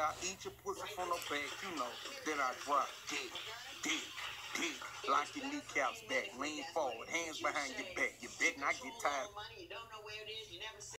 I eat your pussy from the back, you know. Then I drop dick, dick, dick, lock your kneecaps back, lean forward, hands behind your back. You bet i get tired.